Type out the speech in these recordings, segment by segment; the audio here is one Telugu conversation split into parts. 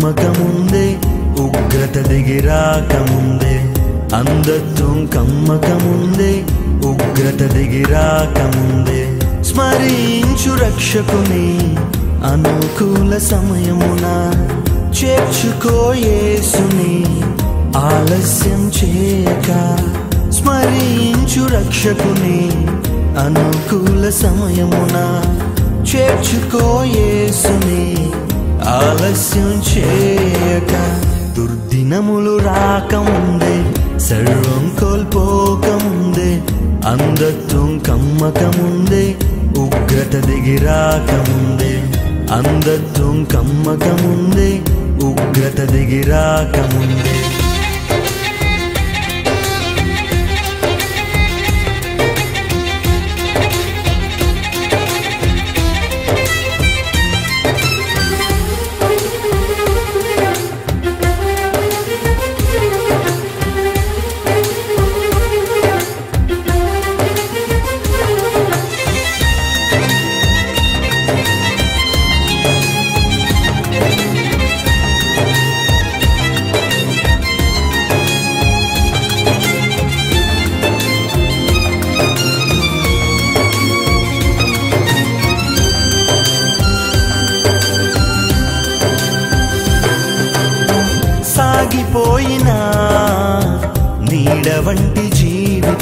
కమ్మకముందే ఉగ్రత దిగిరాకముందే అంధత్వం కమ్మకముందే ఉగ్రత దిగిరాకముందే స్మరించు రక్షకుని అనుకూల సమయమున చేర్చుకోయేసుని ఆలస్యం చేయక స్మరించు రక్షకుని అనుకూల సమయమున చేర్చుకోయేసుని ఆలస్యం చేయక దుర్దినములు రాకముందే సర్వం కోల్పోకముందే అందత్వం కమ్మకముందే ఉగ్రత దిగిరాకముందే అందత్వం కమ్మకముందే ఉగ్రత దిగిరాకముందే సాగిపోయిన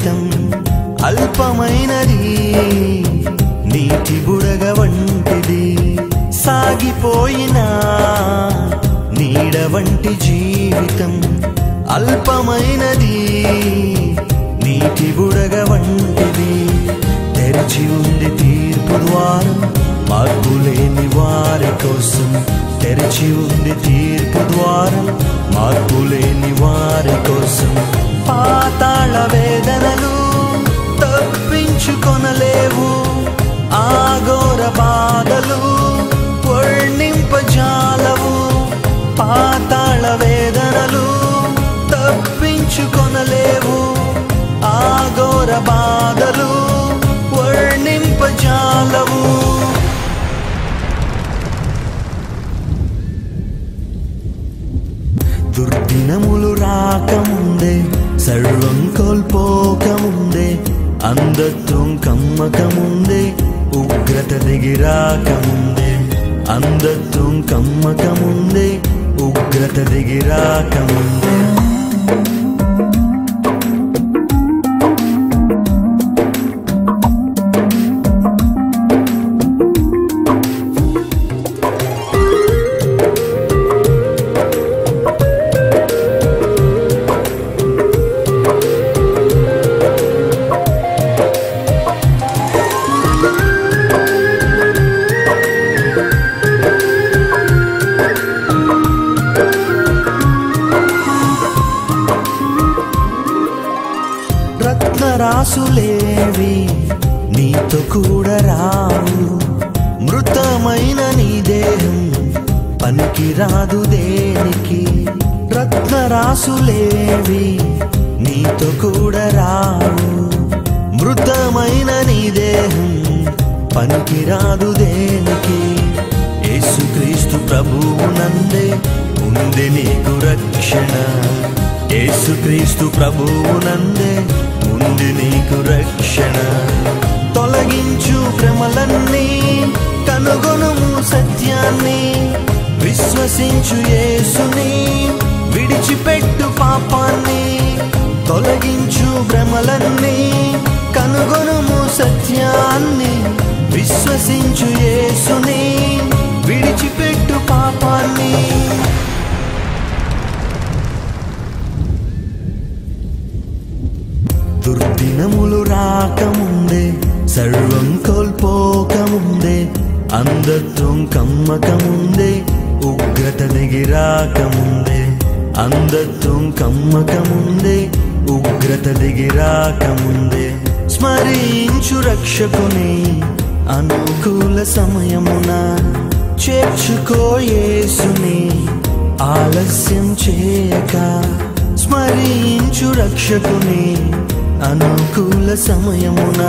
జీవితం అల్పమైనది నీటి బుడగ వంటిది. సాగిపోయిన నీడ వంటి జీవితం అల్పమైనది నీటి బుడగ వంటిది. తెరిచి ఉంది తీర్పు ద్వారం మార్పు లేని వారి కోసం తెరిచి ఉంది తీర్పు ద్వారం మార్పు లేని వారి కోసం పాతాళ వేదనలు తప్పించుకొనలేవు. ఆగోర బాధలు వర్ణింపజాలవు. పాతాళ వేదనలు తప్పించుకొనలేవు. ఆగోర బాధలు వర్ణింపజాలవు. దుర్దినములు రాకముందే సర్వం కోల్పోకముందే అందత్వం కమ్మకముందే ఉగ్రత దిగిరాకముందే. అందత్వం కమ్మకముందే ఉగ్రత దిగిరాకముందే. రాసులేవి నీతో కూడా రావు. మృతమైన నీ దేహం పనికి రాదు దేనికి రత్నరాసులేవి నీతో కూడా రావు. మృతమైన నీ దేహం పనికి రాదు దేనికి. యేసుక్రీస్తు ప్రభువు నందే ఉంది నీకు రక్షణ. యేసుక్రీస్తు ప్రభువు నందే నుండి నీకు రక్షణ. తొలగించు భ్రమలన్నీ కనుగొనుము సత్యాన్ని. విశ్వసించు యేసుని విడిచిపెట్టు పాపాన్ని. తొలగించు భ్రమలన్నీ కనుగొనుము సత్యాన్ని. విశ్వసించు యేసుని విడిచిపెట్టు పాపాన్ని. దుర్దినములు రాకముందే సర్వం కోల్పోకముందే అందత్వం కమ్మకముందే ఉగ్రత దిగిరాకముందే అందత్వం కమ్మకముందే ఉగ్రత దిగిరాకముందే స్మరించు రక్షకుని అనుకూల సమయమున చేర్చుకోయేసుని ఆలస్యం చేయక స్మరించు రక్షకుని అనుకూల సమయమున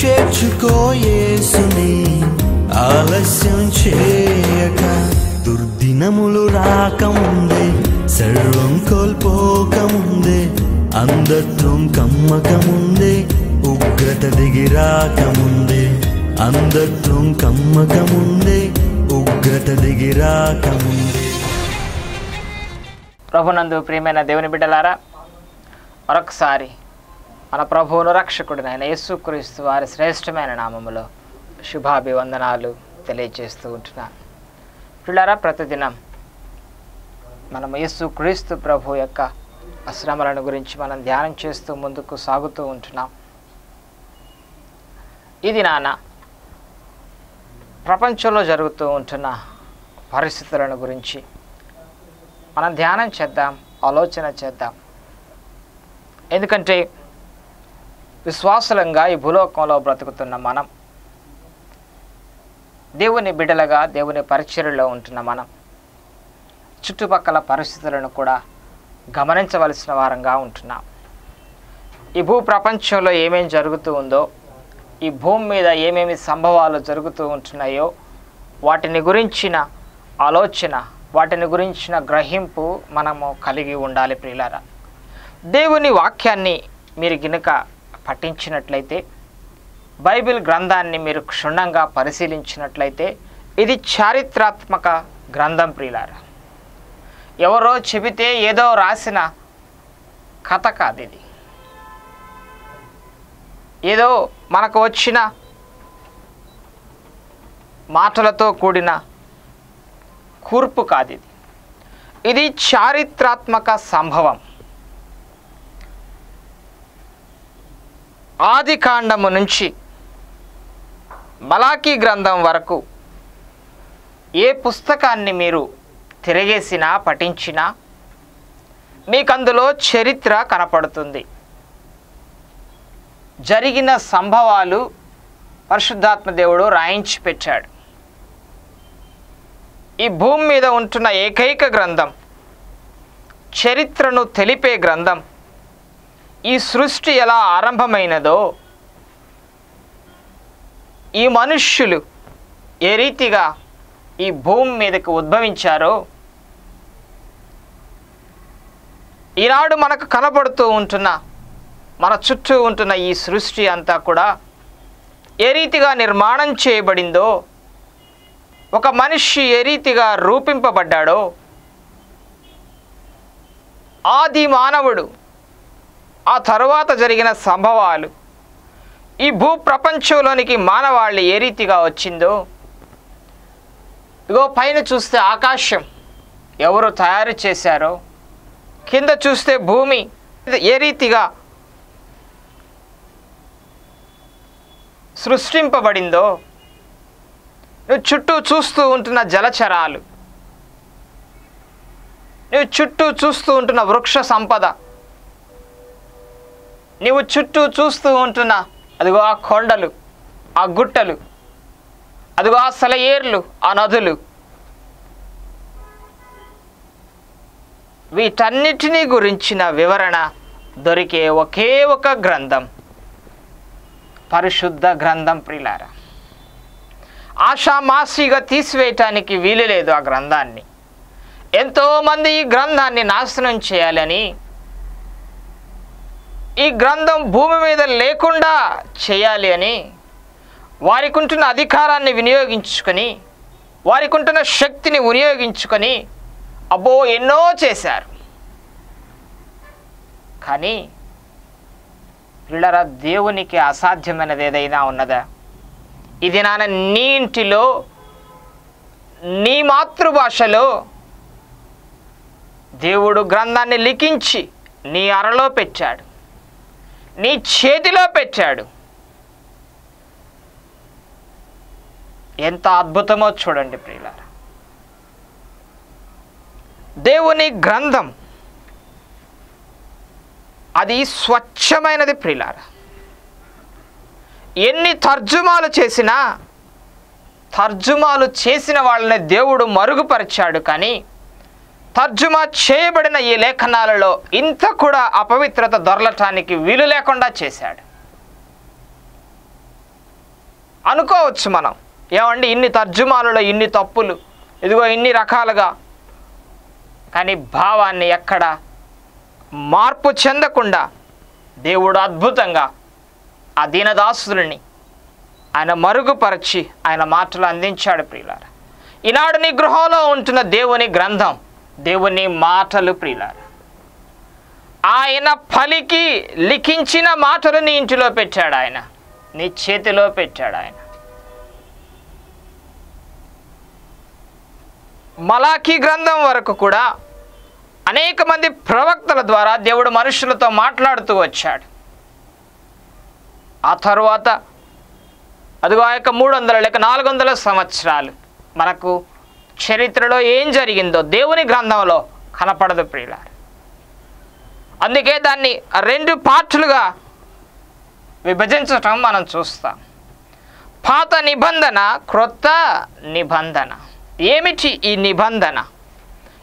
చేర్చుకోయేసుని ఆలస్యం చేయక దుర్దినములు రాకముందే సర్వం కోల్పోకముందే అందత్వం కమ్మకముందే ఉగ్రత దిగి రాకముందే అందత్వం కమ్మకముందే ఉగ్రత దిగి రాకముందే. ప్రభునందు ప్రియమైన దేవుని బిడ్డలారా మరొకసారి మన ప్రభువును రక్షకుడినైన యేసుక్రీస్తు వారి శ్రేష్టమైన నామములో శుభాభివందనాలు తెలియజేస్తూ ఉంటున్నాను. పిల్లరా ప్రతిదినం మనం యేసుక్రీస్తు ప్రభు యొక్క అశ్రమలను గురించి మనం ధ్యానం చేస్తూ ముందుకు సాగుతూ ఉంటున్నాం. ఇది నాన్న ప్రపంచంలో జరుగుతూ ఉంటున్న పరిస్థితులను గురించి మనం ధ్యానం చేద్దాం ఆలోచన చేద్దాం. ఎందుకంటే విశ్వాసులంగా ఈ భూలోకంలో బ్రతుకుతున్న మనం. దేవుని బిడ్డలుగా దేవుని పరిచర్యలో ఉంటున్న మనం. చుట్టుపక్కల పరిస్థితులను కూడా గమనించవలసిన వారంగా ఉంటున్నాం. ఈ భూ ప్రపంచంలో ఏమేం జరుగుతూ ఉందో ఈ భూమి మీద ఏమేమి సంభవాలు జరుగుతూ ఉంటున్నాయో వాటిని గురించిన ఆలోచన వాటిని గురించిన గ్రహింపు మనము కలిగి ఉండాలి ప్రియులారా. దేవుని వాక్యాన్ని మీరు గినుక పఠించినట్లయితే బైబిల్ గ్రంథాన్ని మీరు క్షుణ్ణంగా పరిశీలించినట్లయితే ఇది చారిత్రాత్మక గ్రంథం ప్రియులారా. ఎవరో చెబితే ఏదో రాసిన కథ కాదు ఇది. ఏదో మనకు వచ్చిన మాటలతో కూడిన కూర్పు కాదు ఇది. ఇది చారిత్రాత్మక సంభవం. ఆది కాండము నుంచి మలాకీ గ్రంథం వరకు ఏ పుస్తకాన్ని మీరు తిరగేసినా పఠించినా మీకు అందులో చరిత్ర కనపడుతుంది. జరిగిన సంభవాలు పరిశుద్ధాత్మ దేవుడు రాయించి పెట్టాడు. ఈ భూమి మీద ఉంటున్న ఏకైక గ్రంథం చరిత్రను తెలిపే గ్రంథం ఈ సృష్టి ఎలా ఆరంభమైనదో ఈ మనుష్యులు ఏ రీతిగా ఈ భూమి మీదకు ఉద్భవించారో ఈనాడు మనకు కనబడుతూ ఉంటున్న మన చుట్టూ ఉంటున్న ఈ సృష్టి అంతా కూడా ఏ రీతిగా నిర్మాణం చేయబడిందో ఒక మనిషి ఏ రీతిగా రూపింపబడ్డాడో ఆది మానవుడు ఆ తరువాత జరిగిన సంభవాలు. ఈ భూ ప్రపంచంలోనికి మానవాళి ఏ రీతిగా వచ్చిందో? ఇగో పైన చూస్తే ఆకాశం ఎవరు తయారు చేశారో? కింద చూస్తే భూమి ఏ రీతిగా సృష్టింపబడిందో? నువ్వు చుట్టూ చూస్తూ ఉంటున్న జలచరాలు. నువ్వు చుట్టూ చూస్తూ ఉంటున్న వృక్ష సంపద. నీవు చుట్టూ చూస్తూ ఉంటున్న. అదిగో ఆ కొండలు ఆ గుట్టలు అదిగో ఆ సెలయేర్లు ఆ నదులు. వీటన్నిటినీ గురించిన వివరణ దొరికే ఒకే ఒక గ్రంథం. పరిశుద్ధ గ్రంథం ప్రిలార. ఆషామాసిగా తీసివేయటానికి వీలు లేదు ఆ గ్రంథాన్ని. ఎంతోమంది ఈ గ్రంథాన్ని నాశనం చేయాలని ఈ గ్రంథం భూమి మీద లేకుండా చేయాలి అని వారికి ఉంటున్న అధికారాన్ని వినియోగించుకొని వారికి ఉంటున్న శక్తిని వినియోగించుకొని అబ్బో ఎన్నో చేశారు. కానీ పిల్లరా దేవునికి అసాధ్యమైనది ఏదైనా ఉన్నదా? ఇది నాన్న నీ ఇంటిలో నీ మాతృభాషలో దేవుడు గ్రంథాన్ని లిఖించి నీ అరలో పెట్టాడు. నీ చేతిలో పెట్టాడు. ఎంత అద్భుతమో చూడండి ప్రియులారా. దేవుని గ్రంథం అది స్వచ్ఛమైనది ప్రియులారా. ఎన్ని తర్జుమాలు చేసినా తర్జుమాలు చేసిన వాళ్ళని దేవుడు మరుగుపరిచాడు కానీ తర్జుమా చేయబడిన ఈ లేఖనాలలో ఇంత కూడా అపవిత్రత దొరలటానికి వీలు లేకుండా చేశాడు. అనుకోవచ్చు మనం ఏమండి ఇన్ని తర్జుమాలలో ఇన్ని తప్పులు ఇదిగో ఇన్ని రకాలుగా కానీ భావాన్ని ఎక్కడ మార్పు చెందకుండా దేవుడు అద్భుతంగా ఆ దీనదాసుల్ని ఆయన మరుగుపరచి ఆయన మాటలు అందించాడు ప్రియులారా. ఈనాడు నీ గృహంలో ఉంటున్న దేవుని గ్రంథం దేవుని మాటలు ప్రియులార. ఆయన పలికి లిఖించిన మాటలు నీ ఇంటిలో పెట్టాడు ఆయన. నీ చేతిలో పెట్టాడు ఆయన. మలాఖీ గ్రంథం వరకు కూడా అనేక మంది ప్రవక్తల ద్వారా దేవుడు మనుషులతో మాట్లాడుతూ వచ్చాడు. ఆ తరువాత అదిగో ఆ యొక్క మూడు వందల లేక నాలుగు వందల సంవత్సరాలు మనకు చరిత్రలో ఏం జరిగిందో దేవుని గ్రంథంలో కనపడదు ప్రియులారు. అందుకే దాన్ని రెండు పార్టులుగా విభజించటం మనం చూస్తాం. పాత నిబంధన క్రొత్త నిబంధన. ఏమిటి ఈ నిబంధన?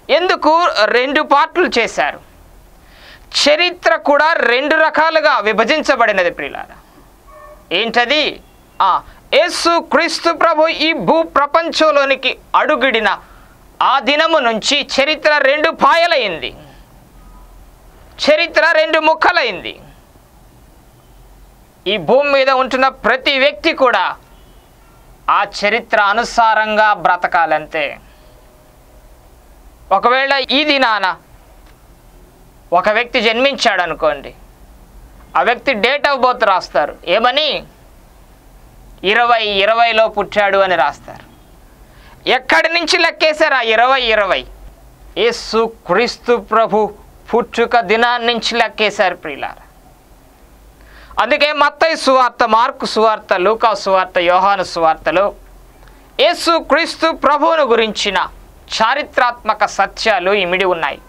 ఎందుకు రెండు పార్ట్లు చేశారు? చరిత్ర కూడా రెండు రకాలుగా విభజించబడినది ప్రియులార. ఏంటది? యేసు క్రీస్తు ప్రభు ఈ భూ ప్రపంచంలోనికి అడుగిడిన ఆ దినము నుంచి చరిత్ర రెండు పాయలైంది. చరిత్ర రెండు ముక్కలైంది. ఈ భూమి మీద ఉంటున్న ప్రతి వ్యక్తి కూడా ఆ చరిత్ర అనుసారంగా బ్రతకాలంతే. ఒకవేళ ఈ దినాన ఒక వ్యక్తి జన్మించాడు అనుకోండి ఆ వ్యక్తి డేట్ ఆఫ్ బర్త్ రాస్తారు. ఏమని? ఇరవై ఇరవైలో పుట్టాడు అని రాస్తారు. ఎక్కడి నుంచి లెక్కేశారు ఆ ఇరవై ఇరవై? యేసు క్రీస్తు ప్రభు పుట్టుక దినాన్నించి లెక్కేశారు ప్రియులార. అందుకే మత్తయ్య సువార్త మార్కు సువార్త లూకా సువార్త యోహాను సువార్తలో యేసు క్రీస్తు ప్రభువును గురించిన చారిత్రాత్మక సత్యాలు ఇమిడి ఉన్నాయి.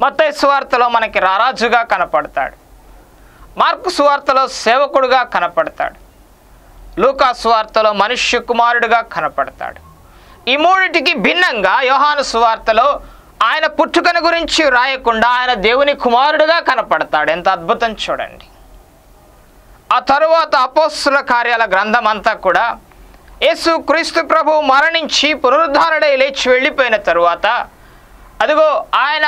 మత్తయ్య సువార్తలో మనకి రారాజుగా కనపడతాడు. మార్కు సువార్తలో సేవకుడుగా కనపడతాడు. లూకాసువార్తలో మనుష్య కుమారుడుగా కనపడతాడు. ఈ మూడిటికి భిన్నంగా యోహాను సువార్తలో ఆయన పుట్టుకను గురించి రాయకుండా ఆయన దేవుని కుమారుడుగా కనపడతాడు. ఎంత అద్భుతం చూడండి. ఆ తరువాత అపోస్తుల కార్యాల గ్రంథం అంతా కూడా యేసు క్రీస్తు ప్రభు మరణించి పునరుద్ధారుడై లేచి వెళ్ళిపోయిన తరువాత అదిగో ఆయన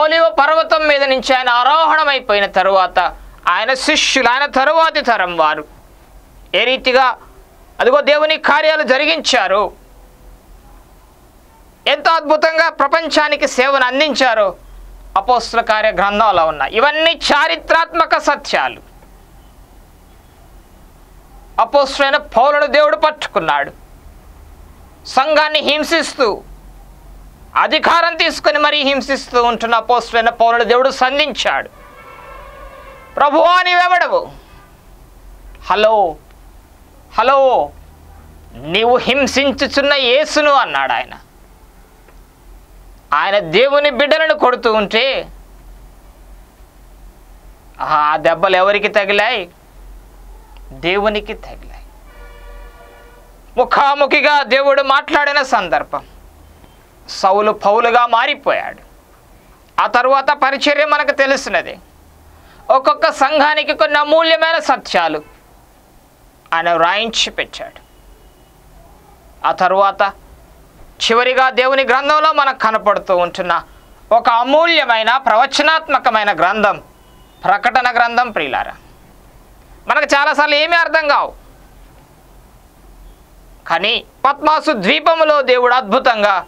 ఔలివ పర్వతం మీద నుంచి ఆయన ఆరోహణమైపోయిన తరువాత ఆయన శిష్యులు ఆయన తరువాతి తరం వారు ఏ రీతిగా? అదిగో దేవుని కార్యాలు జరిగించారు. ఎంత అద్భుతంగా ప్రపంచానికి సేవను అందించారో. అపోస్తుల కార్య గ్రంథంలో ఉన్నాయి. ఇవన్నీ చారిత్రాత్మక సత్యాలు. అపోస్తులైన పౌలను దేవుడు పట్టుకున్నాడు. సంఘాన్ని హింసిస్తూ అధికారం తీసుకొని మరీ హింసిస్తూ ఉంటున్న అపోస్తులైన పౌలను దేవుడు సంధించాడు. ప్రభువా నీవెవడవు? హలో హలో నీవు హింసించుచున్న యేసును అన్నాడు ఆయన. ఆయన దేవుని బిడ్డలను కొడుతూ ఉంటే ఆ దెబ్బలు ఎవరికి తగిలాయి? దేవునికి తగిలాయి. ముఖాముఖిగా దేవుడు మాట్లాడిన సందర్భం. సౌలు పౌలుగా మారిపోయాడు. ఆ తరువాత పరిచర్య మనకు తెలిసినది. ఒక్కొక్క సంఘానికి కొన్ని అమూల్యమైన సత్యాలు. ఆయన వ్రాయించి పెట్టాడు. ఆ తరువాత చివరిగా దేవుని గ్రంథంలో మనకు కనపడుతూ ఉంటున్న ఒక అమూల్యమైన ప్రవచనాత్మకమైన గ్రంథం ప్రకటన గ్రంథం ప్రియులారా. మనకు చాలాసార్లు ఏమీ అర్థం కావు. కానీ పద్మాసు ద్వీపములో దేవుడు అద్భుతంగా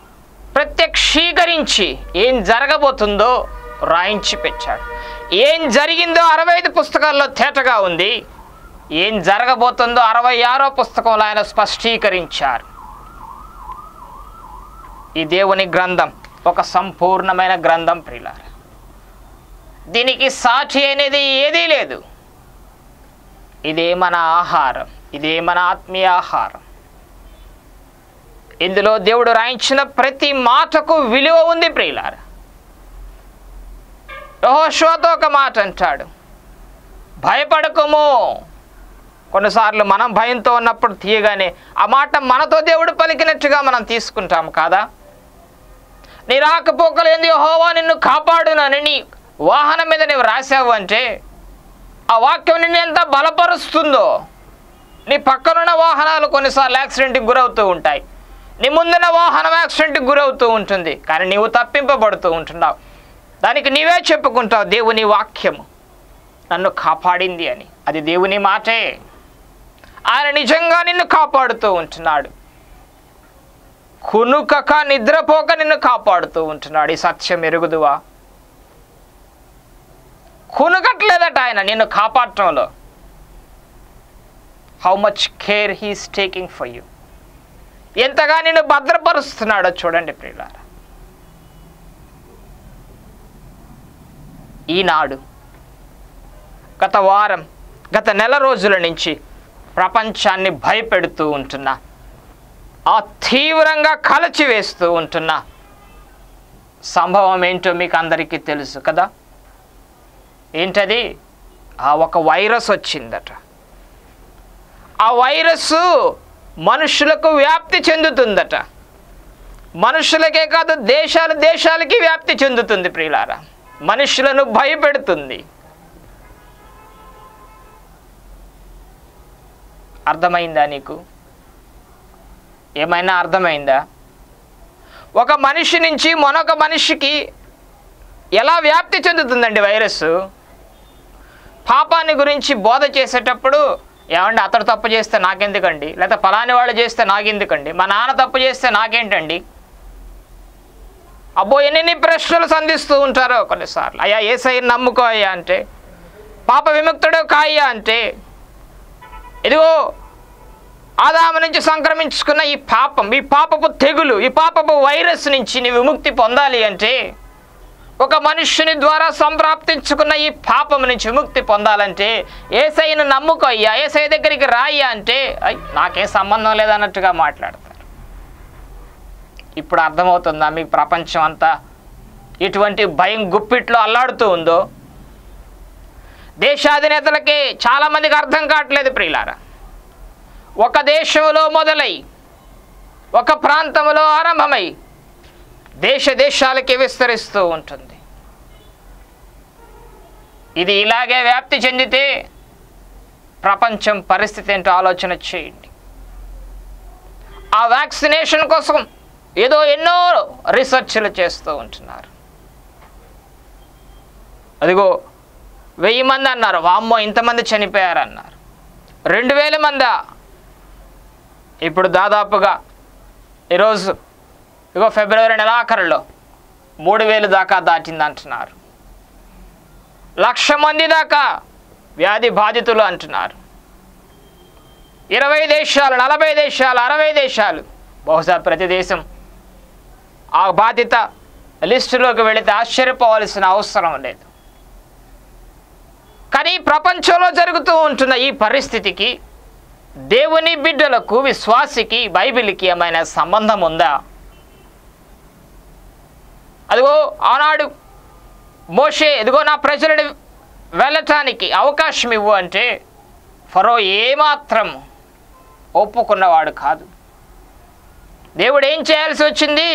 ప్రత్యక్షీకరించి ఏం జరగబోతుందో రాయించి పెట్టాడు. ఏం జరిగిందో అరవై ఐదు పుస్తకాల్లో తేటగా ఉంది. ఏం జరగబోతుందో అరవై ఆరో పుస్తకంలో ఆయన స్పష్టీకరించారు. ఈ దేవుని గ్రంథం ఒక సంపూర్ణమైన గ్రంథం ప్రిలార. దీనికి సాక్షి అనేది ఏదీ లేదు. ఇదే మన ఆహారం ఇదే మన ఆత్మీయ ఆహారం. ఇందులో దేవుడు రాయించిన ప్రతి మాటకు విలువ ఉంది ప్రియులారు యహోశ్వతో ఒక మాట అంటాడు భయపడకము. కొన్నిసార్లు మనం భయంతో ఉన్నప్పుడు తీయగానే ఆ మాట మనతో దేవుడు పలికినట్టుగా మనం తీసుకుంటాం కాదా? నీ రాకపోకలేంది హోవా నిన్ను కాపాడునని వాహనం మీద నువ్వు రాసావు అంటే ఆ వాక్యం నిన్ను ఎంత బలపరుస్తుందో? నీ పక్కనున్న వాహనాలు కొన్నిసార్లు యాక్సిడెంట్కి గురవుతూ ఉంటాయి. నీ ముందున్న వాహనం యాక్సిడెంట్కి గురవుతూ ఉంటుంది. కానీ నీవు తప్పింపబడుతూ ఉంటున్నావు. దానికి నీవే చెప్పుకుంటావు దేవుని వాక్యము నన్ను కాపాడింది అని. అది దేవుని మాటే. ఆయన నిజంగా నిన్ను కాపాడుతూ ఉంటున్నాడు. కునుకక నిద్రపోక నిన్ను కాపాడుతూ ఉంటున్నాడు. ఈ సత్యం ఎరుగుదువా? కునుకట్లేదట ఆయన నిన్ను కాపాడటంలో. How much care he's taking for you ఎంతగా నిన్ను భద్రపరుస్తున్నాడో చూడండి ప్రియులారా. ఈనాడు గత వారం గత నెల రోజుల నుంచి ప్రపంచాన్ని భయపెడుతూ ఉంటున్న. ఆ తీవ్రంగా కలచివేస్తూ ఉంటున్న. సంభవం ఏంటో మీకు అందరికీ తెలుసు కదా? ఏంటది? ఆ ఒక వైరస్ వచ్చిందట. ఆ వైరస్ మనుషులకు వ్యాప్తి చెందుతుందట. మనుషులకే కాదు దేశాల దేశాలకి వ్యాప్తి చెందుతుంది ప్రియులారా. మనుషులను భయపెడుతుంది. అర్థమైందా నీకు? ఏమైనా అర్థమైందా? ఒక మనిషి నుంచి మరొక మనిషికి ఎలా వ్యాప్తి చెందుతుందండి వైరస్ పాపాన్ని గురించి బోధ చేసేటప్పుడు ఏమండి అతడు తప్పు చేస్తే నాకెందుకండి? లేదా ఫలాని వాళ్ళు చేస్తే నాకెందుకండి? మా నాన్న తప్పు చేస్తే నాకేంటండి? అబ్బో ఎన్ని ప్రశ్నలు సంధిస్తూ ఉంటారో కొన్నిసార్లు. అయ్యా ఏసై నమ్ముకో అయ్యా అంటే పాప విముక్తుడు కాయ్యా అంటే ఇదిగో ఆదాము నుంచి సంక్రమించుకున్న ఈ పాపం ఈ పాపపు తెగులు ఈ పాపపు వైరస్ నుంచి నీ విముక్తి పొందాలి అంటే ఒక మనుష్యుని ద్వారా సంప్రాప్తించుకున్న ఈ పాపం నుంచి విముక్తి పొందాలంటే ఏసైను నమ్ముకో అయ్యా ఏసై దగ్గరికి రాయ్యా అంటే నాకేం సంబంధం లేదన్నట్టుగా మాట్లాడతారు. ఇప్పుడు అర్థమవుతుందా మీకు ప్రపంచం అంతా ఇటువంటి భయం గుప్పిట్లో అల్లాడుతూ ఉందో? దేశాధినేతలకి చాలామందికి అర్థం కావట్లేదు ప్రియులారా. ఒక దేశంలో మొదలై ఒక ప్రాంతంలో ఆరంభమై దేశ దేశాలకి విస్తరిస్తూ ఉంటుంది. ఇది ఇలాగే వ్యాప్తి చెందితే ప్రపంచం పరిస్థితి ఏంటో ఆలోచన చేయండి. ఆ వ్యాక్సినేషన్ కోసం ఏదో ఎన్నో రీసెర్చ్లు చేస్తూ ఉంటున్నారు. అదిగో వెయ్యి మంది అన్నారు. వామ్మో ఇంతమంది చనిపోయారన్నారు. రెండు వేల మందా? ఇప్పుడు దాదాపుగా ఈరోజు ఇగో ఫిబ్రవరి నెలాఖరులో మూడు వేలు దాకా దాటింది అంటున్నారు లక్ష మంది దాకా వ్యాధి బాధితులు అంటున్నారు. ఇరవై దేశాలు నలభై దేశాలు అరవై దేశాలు బహుశా ప్రతి దేశం ఆ బాధిత లిస్టులోకి వెళితే ఆశ్చర్యపోవాల్సిన అవసరం లేదు. కానీ ప్రపంచంలో జరుగుతూ ఉంటున్న ఈ పరిస్థితికి దేవుని బిడ్డలకు విశ్వాసికి బైబిల్కి ఏమైనా సంబంధం ఉందా? అదిగో ఆనాడు మోషే ఇదిగో నా ప్రజలను వెళ్ళటానికి అవకాశం ఇవ్వు అంటే ఫరో ఏమాత్రం ఒప్పుకున్నవాడు కాదు. దేవుడు ఏం చేయాల్సి వచ్చింది?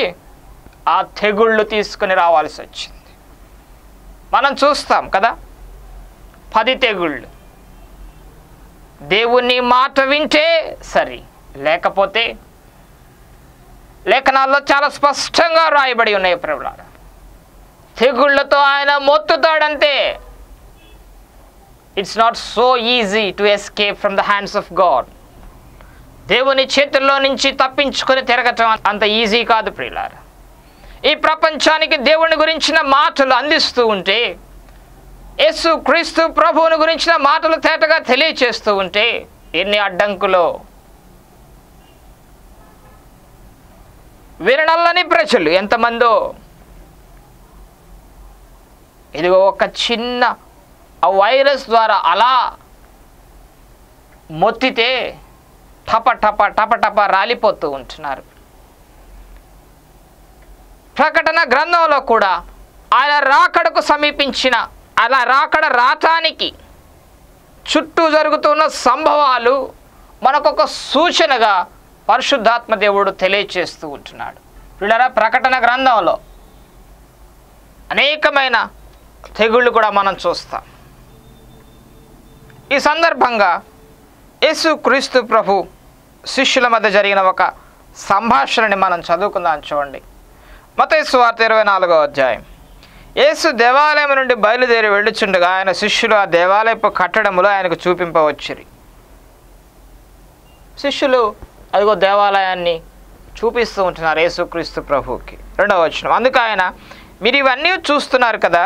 ఆ తెగుళ్ళు తీసుకుని రావాల్సి వచ్చింది. మనం చూస్తాం కదా పది తెగుళ్ళు. దేవుని మాట వింటే సరి. లేకపోతే లేఖనాల్లో చాలా స్పష్టంగా రాయబడి ఉన్నాయి ప్రభులారా. తెగుళ్ళతో ఆయన మొత్తుతాడంతే it's not so easy to escape from the hands of God దేవుని చేతుల్లో నుంచి తప్పించుకొని తిరగటం అంత ఈజీ కాదు ప్రియులారా. ఈ ప్రపంచానికి దేవుని గురించిన మాటలు అందిస్తూ ఉంటే యస్సు క్రీస్తు ప్రభువుని గురించిన మాటలు తేటగా తెలియచేస్తూ ఉంటే ఎన్ని అడ్డంకులో. వినడల్లని ప్రజలు ఎంతమందో. ఇదిగో ఒక చిన్న ఆ వైరస్ ద్వారా అలా మొత్తితే టప టప టప టప రాలిపోతూ ఉంటున్నారు. ప్రకటన గ్రంథంలో కూడా ఆయన రాకడకు సమీపించిన అలా రాకడ రాటానికి చుట్టూ జరుగుతున్న సంభవాలు మనకొక సూచనగా పరిశుద్ధాత్మ దేవుడు తెలియచేస్తూ ఉంటున్నాడు. వీళ్ళరా ప్రకటన గ్రంథంలో అనేకమైన తెగుళ్ళు కూడా మనం చూస్తాం. ఈ సందర్భంగా యేసు క్రీస్తు ప్రభు శిష్యుల మధ్య జరిగిన ఒక సంభాషణని మనం చదువుకుందాం చూడండి. మత స్వార్థ ఇరవై నాలుగో అధ్యాయం. యేసు దేవాలయం నుండి బయలుదేరి వెళ్ళుచుండగా ఆయన శిష్యులు ఆ దేవాలయపు కట్టడములు ఆయనకు చూపింపవచ్చిరి. శిష్యులు అదిగో దేవాలయాన్ని చూపిస్తూ ఉంటున్నారు యేసుక్రీస్తు ప్రభువుకి. రెండవ వచనం అందుకు ఆయన మీరు ఇవన్నీ చూస్తున్నారు కదా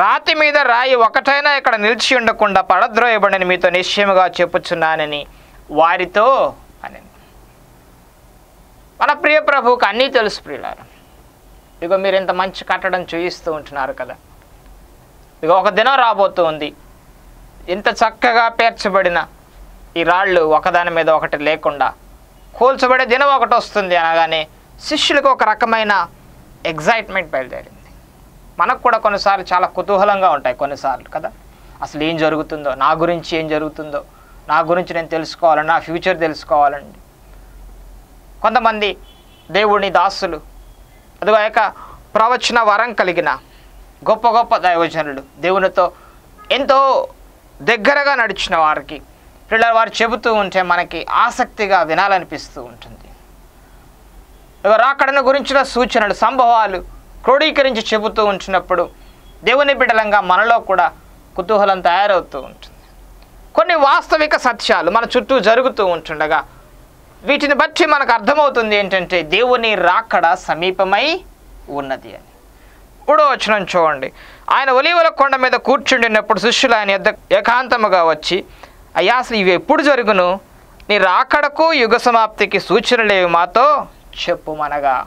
రాతి మీద రాయి ఒకటైనా ఇక్కడ నిలిచి ఉండకుండా పడద్రోయబడని మీతో నిశ్చయముగా చెప్పుచున్నానని వారితో అని మన ప్రియ ప్రభువుకి అన్నీ తెలుసు ప్రియులారా. ఇగో మీరు ఇంత మంచి కట్టడం చూయిస్తూ ఉంటున్నారు కదా. ఇక ఒక దినం రాబోతూ ఉంది. ఇంత చక్కగా పేర్చబడిన ఈ రాళ్ళు ఒకదాని మీద ఒకటి లేకుండా కూల్చబడే దినం ఒకటి వస్తుంది అనగానే శిష్యులకు ఒక రకమైన ఎగ్జైట్మెంట్ బయలుదేరింది. మనకు కూడా కొన్నిసార్లు చాలా కుతూహలంగా ఉంటాయి కొన్నిసార్లు కదా. అసలు ఏం జరుగుతుందో నా గురించి ఏం జరుగుతుందో నా గురించి నేను తెలుసుకోవాలని నా ఫ్యూచర్ తెలుసుకోవాలండి కొంతమంది దేవుడిని దాసులు అదిగో యొక్క ప్రవచన వరం కలిగిన గొప్ప గొప్ప దైవజనులు దేవునితో ఎంతో దగ్గరగా నడిచిన వారికి పిల్లలు వారు చెబుతూ ఉంటే మనకి ఆసక్తిగా వినాలనిపిస్తూ ఉంటుంది. రాకడను గురించిన సూచనలు సంభవాలు క్రోడీకరించి చెబుతూ ఉంటున్నప్పుడు దేవుని బిడ్డలంగా మనలో కూడా కుతూహలం తయారవుతూ ఉంటుంది. కొన్ని వాస్తవిక సత్యాలు మన చుట్టూ జరుగుతూ ఉంటుండగా వీటిని బట్టి మనకు అర్థమవుతుంది ఏంటంటే దేవుని రాకడ సమీపమై ఉన్నది అని. మూడో వచనం చూడండి. ఆయన ఒలివల కొండ మీద కూర్చుండినప్పుడు శిష్యులు ఆయన ఏకాంతముగా వచ్చి అయ్యా అసలు ఇవి ఎప్పుడు జరుగును? నీ రాకడకు యుగ సమాప్తికి సూచనలేవి మాతో చెప్పుమనగా.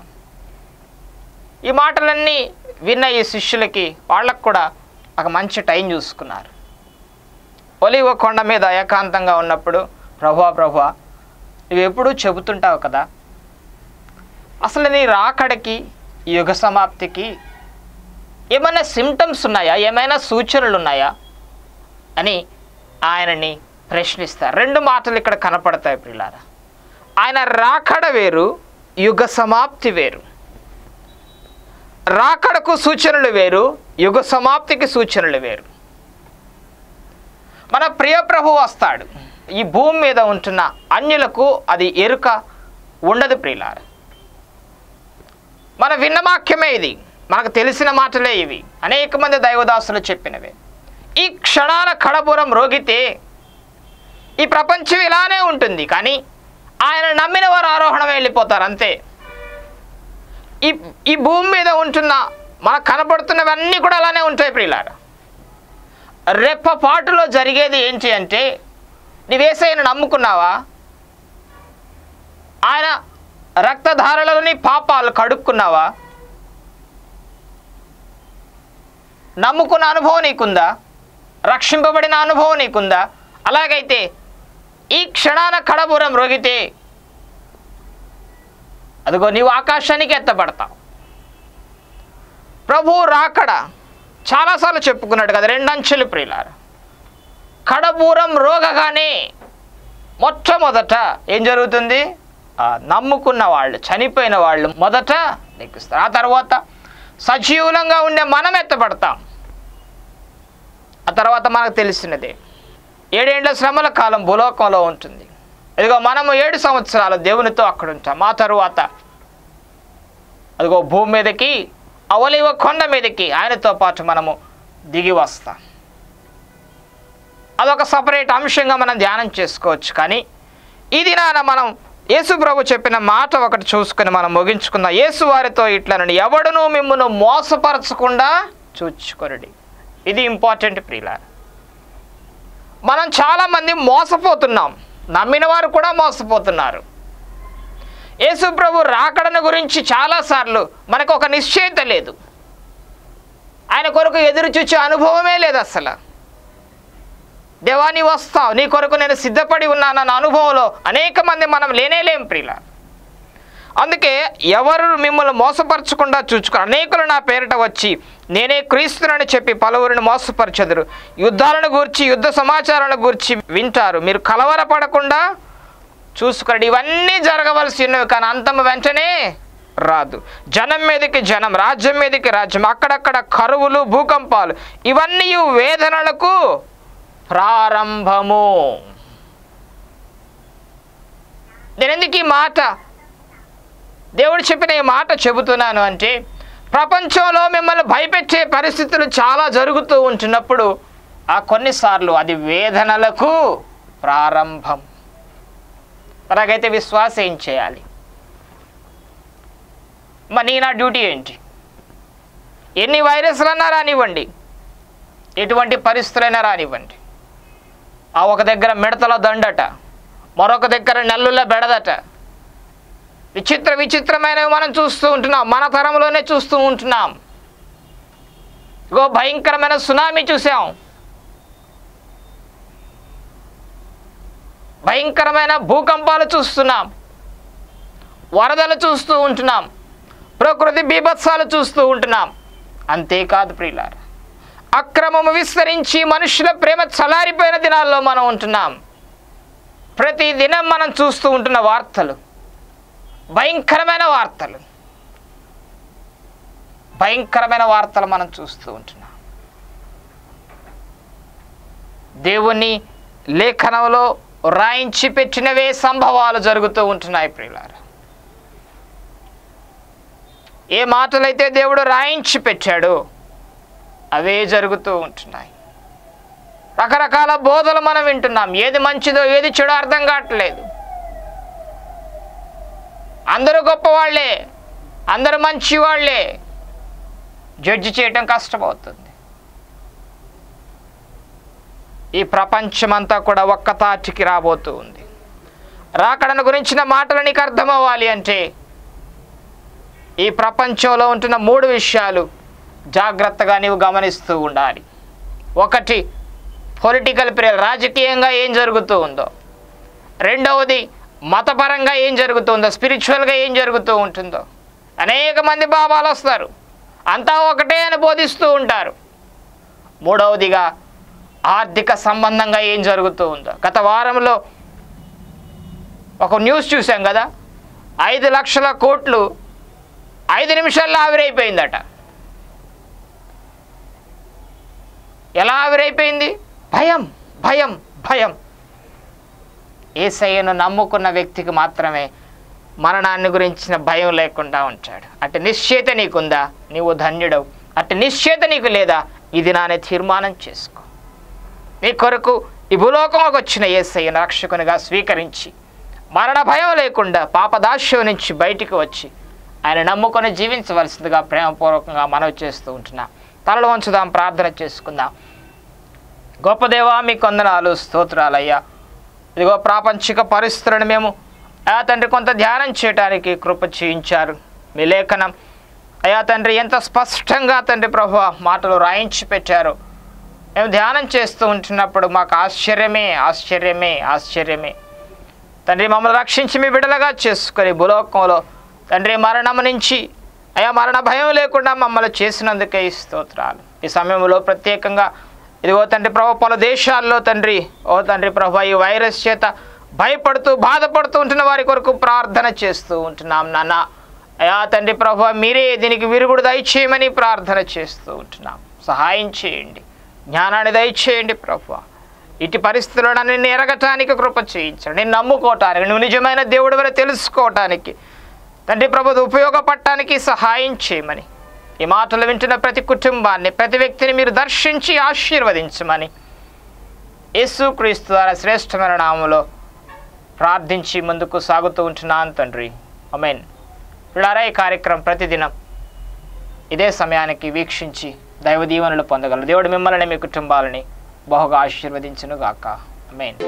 ఈ మాటలన్నీ విన్న ఈ శిష్యులకి వాళ్ళకు కూడా ఒక మంచి టైం చూసుకున్నారు. ఒలివ కొండ మీద ఏకాంతంగా ఉన్నప్పుడు ప్రభా ప్రభా నువ్వెప్పుడూ చెబుతుంటావు కదా? అసలు నీ రాకడకి యుగ సమాప్తికి ఏమైనా సిమ్టమ్స్ ఉన్నాయా? ఏమైనా సూచనలు ఉన్నాయా అని ఆయనని ప్రశ్నిస్తారు. రెండు మాటలు ఇక్కడ కనపడతాయి పిల్లారా ఆయన రాకడ వేరు యుగ సమాప్తి వేరు. రాకడకు సూచనలు వేరు యుగ సమాప్తికి సూచనలు వేరు. మన ప్రియప్రభు వస్తాడు. ఈ భూమి మీద ఉంటున్న అన్యులకు అది ఎరుక ఉండదు ప్రియులారు. మన విన్నవాక్యమే ఇది. మనకు తెలిసిన మాటలే ఇవి. అనేక మంది దైవదాసులు చెప్పినవి. ఈ క్షణాల కడపురం రోగితే ఈ ప్రపంచం ఇలానే ఉంటుంది. కానీ ఆయన నమ్మిన వారు ఆరోహణం వెళ్ళిపోతారు. అంతే. ఈ ఈ భూమి మీద ఉంటున్న మనకు కనపడుతున్నవన్నీ కూడా అలానే ఉంటాయి ప్రియులారు. రెప్పపాటులో జరిగేది ఏంటి అంటే నీవేసైనా నమ్ముకున్నావా? ఆయన రక్తధారలలోని పాపాలు కడుక్కున్నావా? నమ్ముకున్న అనుభవం నీకుందా? రక్షింపబడిన అనుభవం నీకుందా? అలాగైతే ఈ క్షణాన కడబురం రోగితే అదిగో నీవు ఆకాశానికి ఎత్తబడతావు. ప్రభు రాకడ చాలాసార్లు చెప్పుకున్నాడు కదా రెండంచెలు ప్రియులారు. కడబూరం రోగగానే మొట్టమొదట ఏం జరుగుతుంది? నమ్ముకున్న వాళ్ళు చనిపోయిన వాళ్ళు మొదట లెక్కిస్తారు ఆ తర్వాత సజీవులంగా ఉండే మనం ఎత్తబడతాం. ఆ తర్వాత మనకు తెలిసినదే ఏడేండ్ల శ్రమల కాలం భూలోకంలో ఉంటుంది. ఇదిగో మనము ఏడు సంవత్సరాలు దేవునితో అక్కడ ఉంటాం. ఆ తరువాత అదిగో భూమి మీదకి అవలివ కొండ మీదకి ఆయనతో పాటు మనము దిగి వస్తాం. అదొక సపరేట్ అంశంగా మనం ధ్యానం చేసుకోవచ్చు. కానీ ఇది నాన్న మనం యేసు ప్రభు చెప్పిన మాట ఒకటి చూసుకుని మనం ముగించుకుందాం. యేసు వారితో ఇట్లనండి ఎవడును మిమ్మల్ని మోసపరచకుండా చూచుకొనడి. ఇది ఇంపార్టెంట్ ప్రియుల మనం చాలామంది మోసపోతున్నాం. నమ్మిన వారు కూడా మోసపోతున్నారు. యేసు ప్రభు రాకడను గురించి చాలాసార్లు మనకు ఒక నిశ్చయిత లేదు. ఆయన కొరకు ఎదురు చూచే అనుభవమే లేదు అసలు. దేవా నీ వస్తావు? నీ కొరకు నేను సిద్ధపడి ఉన్నానన్న అనుభవంలో అనేక మంది మనం లేనేలేం ప్రియుల. అందుకే ఎవరు మిమ్మల్ని మోసపరచకుండా చూచుకో. అనేకులు నా పేరిట వచ్చి నేనే క్రీస్తునని చెప్పి పలువురిని మోసపరచెదరు. యుద్ధాలను గూర్చి యుద్ధ సమాచారాలను గూర్చి వింటారు. మీరు కలవరపడకుండా చూసుకోండి ఇవన్నీ జరగవలసి ఉన్నవి కానీ అంతము వెంటనే రాదు. జనం మీదకి జనం రాజ్యం మీదకి రాజ్యం అక్కడక్కడ కరువులు భూకంపాలు ఇవన్నీ వేదనలకు ప్రారంభము. నేనెందుకు ఈ మాట? దేవుడు చెప్పిన ఈ మాట చెబుతున్నాను అంటే ప్రపంచంలో మిమ్మల్ని భయపెట్టే పరిస్థితులు చాలా జరుగుతూ ఉంటున్నప్పుడు ఆ కొన్నిసార్లు అది వేదనలకు ప్రారంభం. అలాగైతే విశ్వాసం ఏం చేయాలి? మరి నా డ్యూటీ ఏంటి? ఎన్ని వైరస్లన్నా రానివ్వండి. ఎటువంటి పరిస్థితులైనా రానివ్వండి. ఆ ఒక దగ్గర మిడతల దండట మరొక దగ్గర నెల్లుల బెడదట. విచిత్ర విచిత్రమైనవి మనం చూస్తూ ఉంటున్నాం మన తరంలోనే చూస్తూ ఉంటున్నాం. ఇగో భయంకరమైన సునామీ చూసాం. భయంకరమైన భూకంపాలు చూస్తున్నాం. వరదలు చూస్తూ ఉంటున్నాం. ప్రకృతి బీభత్సాలు చూస్తూ ఉంటున్నాం. అంతేకాదు ప్రియుల అక్రమము విస్తరించి మనుషుల ప్రేమ చలారిపోయిన దినాల్లో మనం ఉంటున్నాం. ప్రతి దినం మనం చూస్తూ ఉంటున్న వార్తలు. భయంకరమైన వార్తలు. భయంకరమైన వార్తలు మనం చూస్తూ ఉంటున్నాం. దేవుని లేఖనంలో రాయించి పెట్టినవే సంభవాలు జరుగుతూ ఉంటున్నాయి ప్రియులారా. ఏ మాటలైతే దేవుడు రాయించి పెట్టాడో అవే జరుగుతూ ఉంటున్నాయి. రకరకాల బోధలు మనం వింటున్నాం. ఏది మంచిదో ఏది చెడో అర్థం కావట్లేదు. అందరూ గొప్పవాళ్ళే. అందరూ మంచి వాళ్ళే జడ్జి చేయటం కష్టమవుతుంది. ఈ ప్రపంచమంతా కూడా ఒక్క తాటికి రాబోతూ ఉంది. రాకడను గురించిన మాటలు నీకు అర్థమవ్వాలి అంటే ఈ ప్రపంచంలో ఉంటున్న మూడు విషయాలు జాగ్రత్తగా నీవు గమనిస్తూ ఉండాలి. ఒకటి పొలిటికల్ పీరియడ్ రాజకీయంగా ఏం జరుగుతూ ఉందో రెండవది మతపరంగా ఏం జరుగుతుందో స్పిరిచువల్గా ఏం జరుగుతూ ఉంటుందో. అనేక మంది బాబాలు వస్తారు. అంతా ఒకటే అని బోధిస్తూ ఉంటారు. మూడవదిగా ఆర్థిక సంబంధంగా ఏం జరుగుతూ ఉందో. గత వారంలో ఒక న్యూస్ చూసాం కదా? ఐదు లక్షల కోట్లు ఐదు నిమిషాల్లో ఆవిరైపోయిందట. ఎలా ఆవిరైపోయింది? భయం భయం భయం. ఏసయ్యను నమ్ముకున్న వ్యక్తికి మాత్రమే మరణాన్ని గురించిన భయం లేకుండా ఉంటాడు అటు నిశ్చేత నీకుందా? నీవు ధన్యుడవు. అటు నిశ్చేత నీకు లేదా? ఇది నానే తీర్మానం చేసుకో. నీ కొరకు ఈ భూలోకంలోకి వచ్చిన ఏసయ్యను రక్షకునిగా స్వీకరించి మరణ భయం లేకుండా పాపదాస్యం నుంచి బయటికి వచ్చి ఆయన నమ్ముకొని జీవించవలసిందిగా ప్రేమపూర్వకంగా మనవి చేస్తూ ఉంటున్నాం. తలలు వంచుదాం ప్రార్థన చేసుకుందాం. గొప్ప దేవా మీ కొందనాలు స్తోత్రాలయ్యా. ఇదిగో ప్రాపంచిక పరిస్థితులను మేము అయా తండ్రి కొంత ధ్యానం చేయడానికి కృప చేయించారు. మీ లేఖనం అయా తండ్రి ఎంత స్పష్టంగా తండ్రి ప్రభు మాటలు రాయించి పెట్టారు. మేము ధ్యానం చేస్తూ ఉంటున్నప్పుడు మాకు ఆశ్చర్యమే ఆశ్చర్యమే ఆశ్చర్యమే. తండ్రి మమ్మల్ని రక్షించి మీ బిడలగా చేసుకొని భూలోకంలో తండ్రి మరణం నుంచి అయా మరణ భయం లేకుండా మమ్మల్ని చేసినందుకే ఈ స్తోత్రాలు. ఈ సమయంలో ప్రత్యేకంగా ఇదిగో తండ్రి ప్రభు పలు దేశాల్లో తండ్రి ఓ తండ్రి ప్రభు ఈ వైరస్ చేత భయపడుతూ బాధపడుతూ ఉంటున్న వారి కొరకు ప్రార్థన చేస్తూ ఉంటున్నాం నాన్న. అయా తండ్రి ప్రభు మీరే దీనికి విరుగుడు దయచేయమని ప్రార్థన చేస్తూ ఉంటున్నాం. సహాయం చేయండి. జ్ఞానాన్ని దయచేయండి ప్రభు. ఇటు పరిస్థితుల్లో నిన్ను ఎరగటానికి కృప చేయించండి. నేను నమ్ముకోవటానికి నువ్వు నిజమైన దేవుడు వల్ల తెలుసుకోవటానికి తండ్రి ప్రభుది ఉపయోగపడటానికి సహాయం చేయమని. ఈ మాటలు వింటున్న ప్రతి కుటుంబాన్ని ప్రతి వ్యక్తిని మీరు దర్శించి ఆశీర్వదించమని. యేసుక్రీస్తు ద్వారా శ్రేష్టమైన నామంలో ప్రార్థించి ముందుకు సాగుతూ ఉంటున్నాను తండ్రి. అమెన్ పిల్లారా ఈ కార్యక్రమం ప్రతిదినం ఇదే సమయానికి వీక్షించి దైవ దీవెనలు పొందగలరు. దేవుడు మిమ్మల్ని మీ కుటుంబాలని బహుగా ఆశీర్వదించను గాక అమెన్